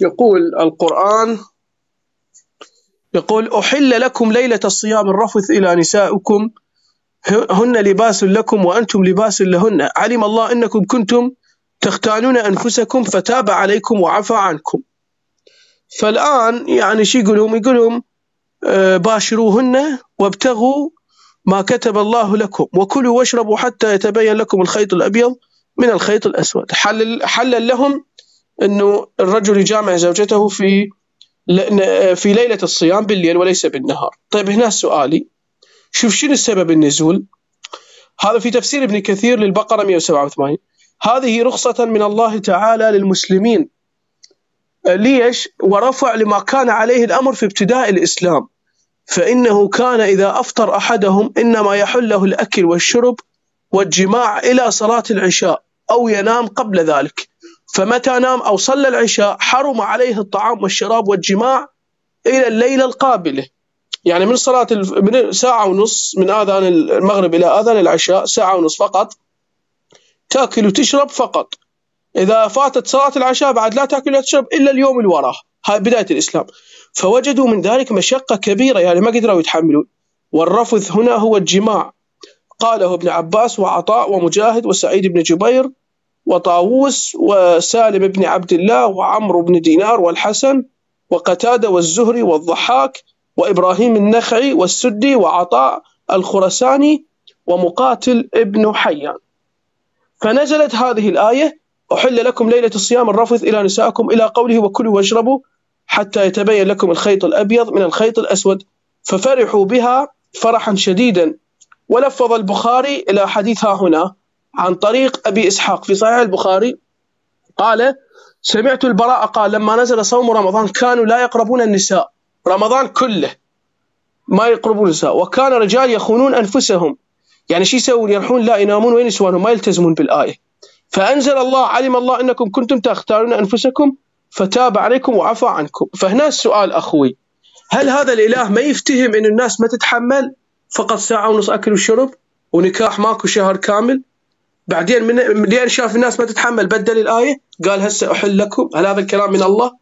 يقول القرآن يقول أحل لكم ليلة الصيام الرفث إلى نسائكم هن لباس لكم وأنتم لباس لهن. علم الله أنكم كنتم تختانون أنفسكم فتاب عليكم وعفى عنكم. فالآن يعني شو يقولون؟ يقولون آه، باشروهن وابتغوا ما كتب الله لكم وكلوا واشربوا حتى يتبين لكم الخيط الأبيض من الخيط الأسود. حلل, حلل لهم أنه الرجل يجامع زوجته في في ليلة الصيام بالليل وليس بالنهار. طيب هنا سؤالي شوف شنو السبب النزول؟ هذا في تفسير ابن كثير للبقرة 187 هذه رخصة من الله تعالى للمسلمين. ليش؟ ورفع لما كان عليه الأمر في ابتداء الإسلام. فإنه كان إذا أفطر أحدهم إنما يحل له الأكل والشرب والجماع إلى صلاة العشاء أو ينام قبل ذلك. فمتى نام أو صلى العشاء حرم عليه الطعام والشراب والجماع إلى الليلة القابلة يعني من صلاة من ساعة ونص من آذان المغرب إلى آذان العشاء ساعة ونص فقط تأكل وتشرب فقط. إذا فاتت صلاة العشاء بعد لا تأكل ولا تشرب إلا اليوم اللي وراه. هاي بداية الإسلام. فوجدوا من ذلك مشقة كبيرة يعني ما قدروا يتحملون. والرفث هنا هو الجماع. قاله ابن عباس وعطاء ومجاهد وسعيد بن جبير وطاووس وسالم بن عبد الله وعمرو بن دينار والحسن وقتادة والزهري والضحاك وإبراهيم النخعي والسدي وعطاء الخرساني ومقاتل ابن حيان. فنزلت هذه الآية أحل لكم ليلة الصيام الرفث إلى نسائكم إلى قوله وكلوا واشربوا حتى يتبين لكم الخيط الأبيض من الخيط الأسود. ففرحوا بها فرحا شديدا. ولفظ البخاري إلى حديثها هنا عن طريق أبي إسحاق في صحيح البخاري قال سمعت البراء قال لما نزل صوم رمضان كانوا لا يقربون النساء رمضان كله ما يقربون النساء وكان رجال يخونون أنفسهم يعني شو يسوون؟ يروحون لا ينامون وين يسوونهم ما يلتزمون بالآية. فأنزل الله علم الله أنكم كنتم تختارون أنفسكم فتاب عليكم وعفى عنكم. فهنا السؤال أخوي هل هذا الإله ما يفتهم أن الناس ما تتحمل؟ فقط ساعة ونص أكل وشرب ونكاح ماكو شهر كامل بعدين من لين شاف الناس ما تتحمل بدل الآية قال هسه أحل لكم هل هذا الكلام من الله؟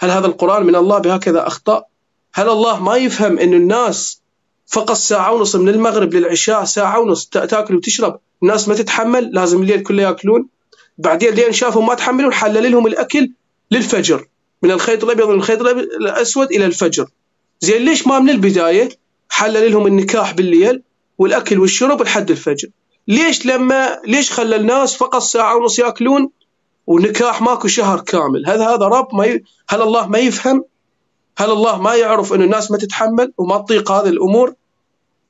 هل هذا القرآن من الله؟ بهكذا أخطاء هل الله ما يفهم أن الناس فقط ساعة ونص من المغرب للعشاء ساعة ونص تأكل وتشرب؟ الناس ما تتحمل لازم الليل كله يأكلون. بعدين لين شافوا ما تحملون حلل لهم الأكل للفجر. من الخيط الأبيض من الخيط الأسود إلى الفجر. زين ليش ما من البداية حلل لهم النكاح بالليل والأكل والشرب لحد الفجر؟ ليش لما ليش خلى الناس فقط ساعة ونص يأكلون ونكاح ماكو شهر كامل؟ هذا هذا رب ما ي... هل الله ما يفهم؟ هل الله ما يعرف أن الناس ما تتحمل وما تطيق هذه الأمور؟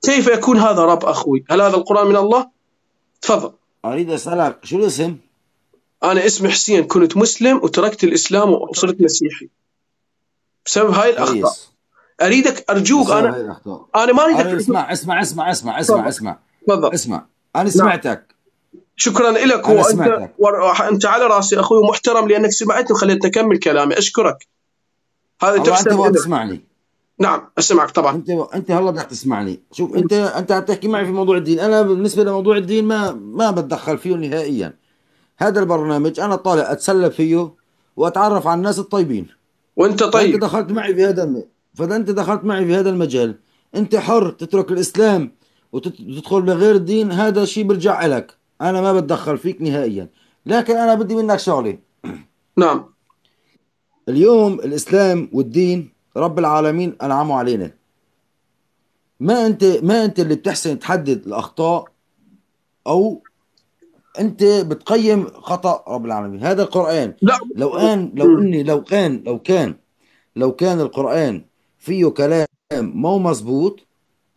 كيف يكون هذا رب أخوي؟ هل هذا القرآن من الله؟ تفضل. أريد أسألك شو الاسم؟ أنا اسمي حسين كنت مسلم وتركت الإسلام وصرت مسيحي. بسبب هاي الأخطاء. أريدك أرجوك أنا أنا ما أريدك اسمع اسمع اسمع اسمع اسمع اسمع. تفضل. اسمع. أنا سمعتك. شكرا لك وأنت أنت على رأسي أخوي محترم لأنك سمعتني وخليتني أكمل كلامي. أشكرك. هذا تحسب أنت تسمعني. نعم أسمعك طبعا. أنت أنت هلا بدك تسمعني. شوف أنت أنت تحكي معي في موضوع الدين. أنا بالنسبة لموضوع الدين ما ما بتدخل فيه نهائيا. هذا البرنامج أنا طالع أتسلى فيه وأتعرف على الناس الطيبين. وأنت طيب. انت دخلت معي في هذا. فاذا انت دخلت معي في هذا المجال. أنت حر تترك الإسلام. وتدخل بغير الدين هذا شيء برجع لك أنا ما بتدخل فيك نهائيا. لكن أنا بدي منك شغلة. نعم. اليوم الإسلام والدين رب العالمين أنعموا علينا. ما أنت ما أنت اللي بتحسن تحدد الأخطاء أو أنت بتقيم خطأ رب العالمين. هذا القرآن. لا. لو كان لو إني لو كان لو كان لو كان القرآن فيه كلام مو مزبوط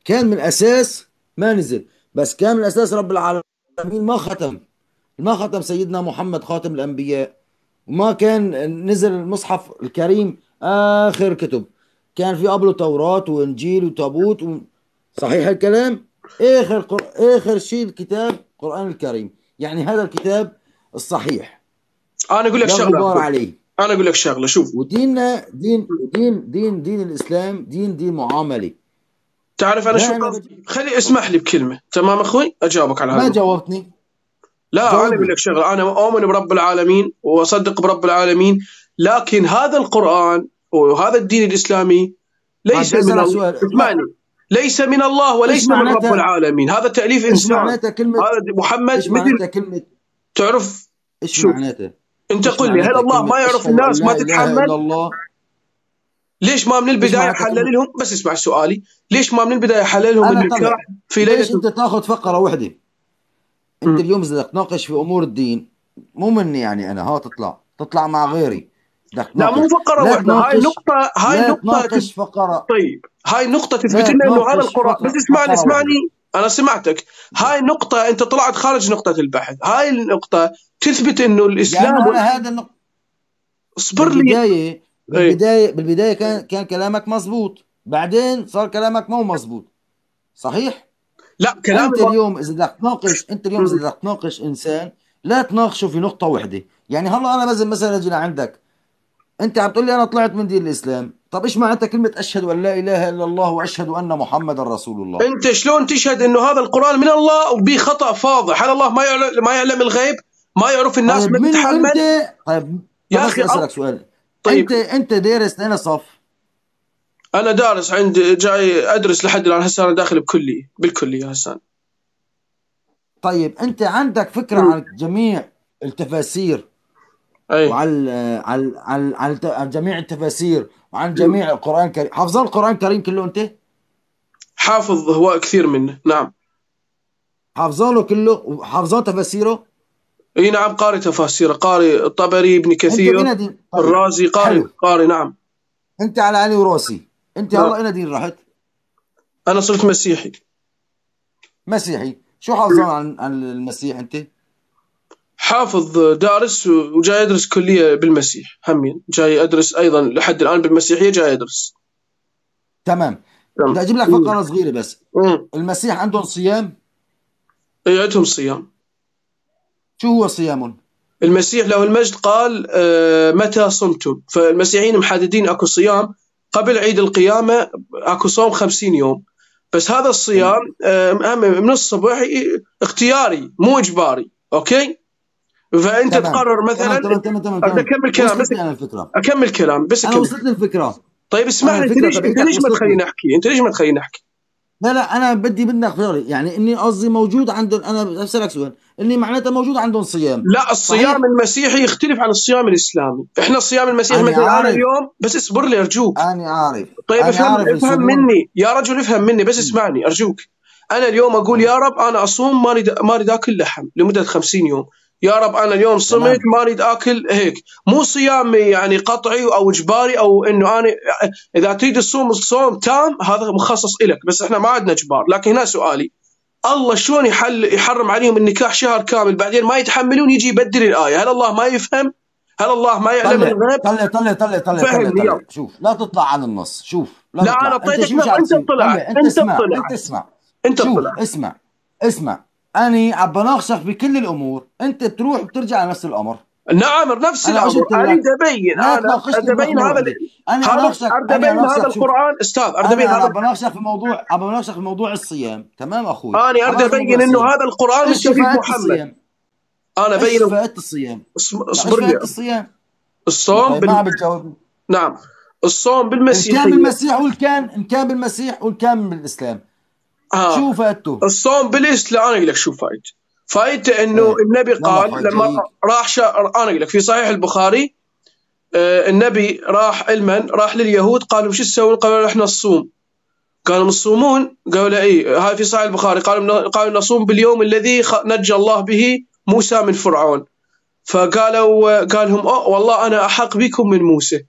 كان من أساس ما نزل. بس كان من أساس رب العالمين ما ختم. ما ختم سيدنا محمد خاتم الأنبياء. وما كان نزل المصحف الكريم آخر كتب. كان في قبله توراة وإنجيل وتابوت و... صحيح الكلام؟ آخر قر... آخر شيء الكتاب القران الكريم. يعني هذا الكتاب الصحيح. أنا أقول لك شغلة. عليه. أنا أقول لك شغلة. شوف. وديننا دين دين دين دين الإسلام دين دين معاملة. تعرف أنا شو خلي اسمح لي بكلمة. تمام أخوي؟ أجاوبك على هذا. ما جاوبتني. لا جاوبني. أنا أقول لك شغلة. أنا أؤمن برب العالمين وأصدق برب العالمين. لكن هذا القرآن وهذا الدين الإسلامي ليس من الله. ليس من الله وليس إيش من رب العالمين. هذا تأليف إيش إنسان. معناتها كلمة هذا محمد إيش مثل معناتها كلمة تعرف إيش شوف. معناتها؟ أنت إيش قل لي هل الله ما يعرف الناس ما تتحمل؟ ليش ما من البداية حلل لهم؟ بس اسمع سؤالي. ليش ما من البداية حلل لهم طبعا. في ليش ليله أنت تأخذ فقرة واحدة. أنت اليوم اذا تناقش في أمور الدين. مو مني يعني أنا ها تطلع. تطلع مع غيري. لا. مو فقرة واحدة هاي نقطه هاي نقطة فقرة. طيب. هاي نقطة تثبت لنا إنه هذا فقرة- بس اسمعني اسمعني. أنا سمعتك. هاي نقطة أنت طلعت خارج نقطة البحث. هاي النقطة تثبت إنه الإسلام أنا هذا النق... اصبر لي. بالبدايه بالبداية كان كان كلامك مزبوط بعدين صار كلامك مو مزبوط صحيح؟ لا كلام أنت اليوم إذا بدك تناقش أنت اليوم إذا بدك تناقش إنسان لا تناقشه في نقطة واحدة. يعني هلا أنا مثلا مثلا أجي لعندك أنت عم تقول لي أنا طلعت من دين الإسلام. طب إيش معناتها كلمة أشهد أن لا إله إلا الله وأشهد أن محمدا رسول الله؟ أنت شلون تشهد إنه هذا القرآن من الله وبه خطأ فاضح؟ هل الله ما يعلم ما يعلم الغيب؟ ما يعرف الناس طيب من تتحمل طيب يا أخي أسألك سؤال. طيب. انت أنت دارس أنا صف. أنا دارس عند جاي أدرس لحد الآن هسه أنا داخل بكلية بالكلية هسه. طيب أنت عندك فكرة. عن جميع التفاسير أي. وعن عن عن عن عن جميع التفاسير وعن جميع القرآن الكريم. حافظان القرآن الكريم كله أنت؟ حافظ هو كثير منه نعم. حافظانه كله وحافظان تفاسيره؟ إي نعم قاري تفاسير قاري الطبري ابن كثير طيب. الرازي قاري حلو. قاري نعم. أنت على عيني وراسي. أنت نعم. هلا اين دين رحت أنا صرت مسيحي. مسيحي. شو حافظان عن عن المسيح أنت؟ حافظ دارس وجاي أدرس كلية بالمسيح همين. جاي أدرس أيضا لحد الآن بالمسيحية جاي أدرس. تمام. بدي أجيب لك فقرة صغيرة بس. المسيح عندهم صيام؟ إي عندهم صيام. شو هو صيامهم؟ المسيح له المجد قال آه، متى صمتم؟ فالمسيحيين محددين أكو صيام. قبل عيد القيامة أكو صوم خمسين يوم. بس هذا الصيام آه، من الصبح اختياري مو إجباري. أوكي؟ فأنت تمام. تقرر تمام مثلا تمام تمام تمام أبدأ أكمل كلام، بس- أنا الفكرة. أكمل كلام بس أنا أكمل. وصلتني الفكرة طيب اسمعني أنا أنت ليش أنت ليش ما. تخليني أحكي؟ أنت ليش ما تخليني أحكي؟ لا لا أنا بدي بدنا خياري. يعني إني قصدي موجود عندهم أنا بسالك سؤال. اني معناتها موجود عندهم صيام. لا الصيام صحيح. المسيحي يختلف عن الصيام الإسلامي. إحنا الصيام المسيحي أنا مثلا أنا عارف. اليوم بس اصبر لي أرجوك. أنا عارف. طيب أنا افهم عارف افهم. مني. يا رجل افهم مني بس اسمعني أرجوك. أنا اليوم أقول يا رب أنا أصوم ما اريد ما اريد اكل لحم لمدة 50 يوم. يا رب أنا اليوم صمت. ما اريد اكل هيك. مو صيام يعني قطعي أو إجباري أو إنه أنا إذا تريد تصوم الصوم تام هذا مخصص لك بس إحنا ما عندنا إجبار. لكن هنا سؤالي. الله شلون يحل يحرم عليهم النكاح شهر كامل؟ بعدين ما يتحملون يجي يبدل الآية. هل الله ما يفهم؟ هل الله ما يعلم طلع الغيب؟ طلع طلع طلع طلع فهمني، طلع. طلع شوف لا تطلع عن النص. شوف لا, لا، تطلع. أنا أنت طلع. أنت أنت اسمع طلعت. أنت اسمع. أنت طلع اسمع اسمع. أنا عم بناقشك بكل الأمور. أنت بتروح بترجع لنفس الأمر. نعم نفس الأمر أريد أبين أنا أبين هذا. أنا أريد أبين هذا. القرآن أستاذ أريد أبين هذا بناقشك في موضوع بناقشك في موضوع الصيام تمام أخوي أنا أريد في أبين إنه. هذا القرآن شريف فائدة محمد؟ أنا إيش ابين فائدة الصيام؟ اصبر لي الصيام؟ الصوم طيب بال... بتجاوب نعم الصوم إن كان بالمسيح وان كان إن كان بالمسيح وان كان بالإسلام آه. شو فائدته؟ الصوم بالإسلام أنا أقول لك شو فايدته فايدته انه إيه. النبي قال لما. راح شا... أنا أقول لك في صحيح البخاري آه النبي راح علما راح لليهود قالوا شو تسوون؟ قالوا إحنا نصوم قالوا تصومون؟ قالوا له اي هاي في صحيح البخاري قالوا قالوا نصوم باليوم الذي نجى الله به موسى من فرعون فقالوا قال لهم أوه والله أنا أحق بكم من موسى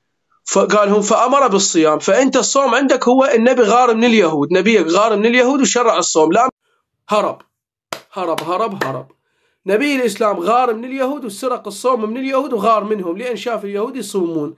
فقال لهم فأمر بالصيام فأنت الصوم عندك هو النبي غار من اليهود نبيك غار من اليهود وشرع الصوم لا هرب هرب هرب هرب. نبي الإسلام غار من اليهود وسرق الصوم من اليهود وغار منهم لأن شاف اليهود يصومون.